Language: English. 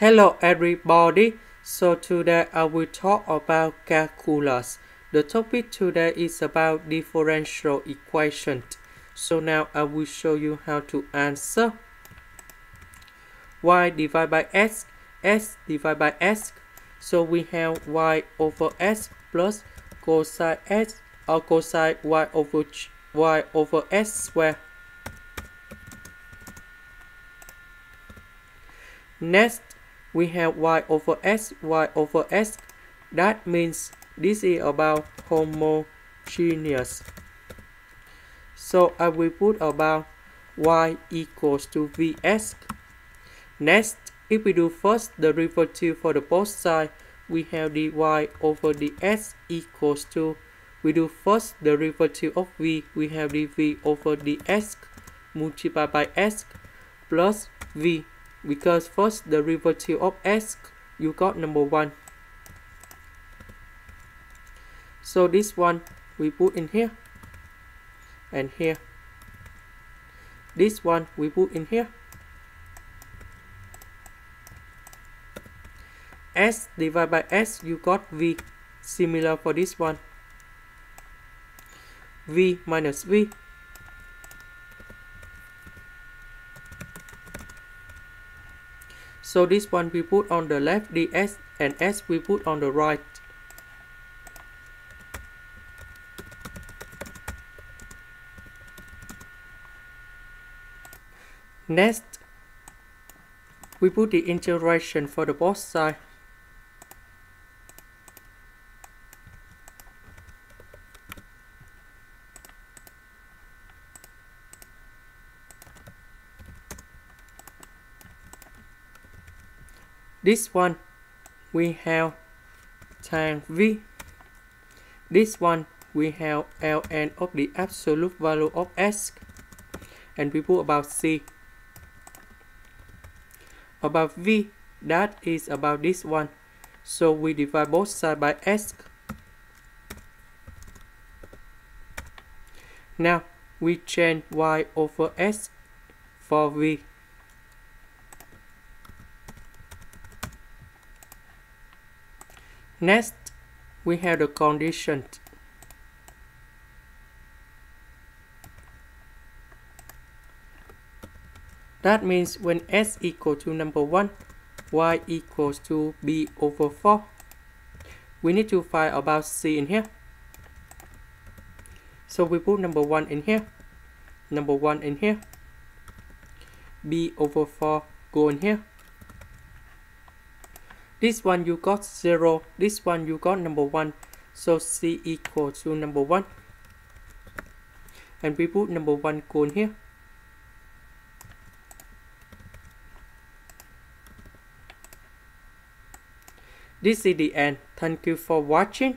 Hello everybody. So today uh, I will talk about calculus. The topic today is about differential equation. So now I will show you how to answer. y divided by x, s divided by s. So we have y over s plus cosine s or uh, cosine y over y over s square. Next, we have y over s, y over s. That means this is about homogeneous. So I will put about y equals to vs. Next, if we do first the derivative for the both side, we have dy over ds equals to, we do first the derivative of v, we have dv over ds multiplied by s plus v because first the derivative of s you got number one. So this one we put in here and here. This one we put in here. S divided by s you got v. Similar for this one. V minus v So this one we put on the left, ds and s we put on the right. Next, we put the integration for the both side. This one we have tan V. This one we have ln of the absolute value of S and we put about C. About V that is about this one. So we divide both sides by S. Now we change Y over S for V. Next, we have the condition. That means when s equal to number 1, y equals to b over 4. We need to find about c in here. So we put number 1 in here, number 1 in here, b over 4 go in here, this one you got 0 this one you got number 1 so c equal to number 1 and we put number 1 cone here. This is the end. Thank you for watching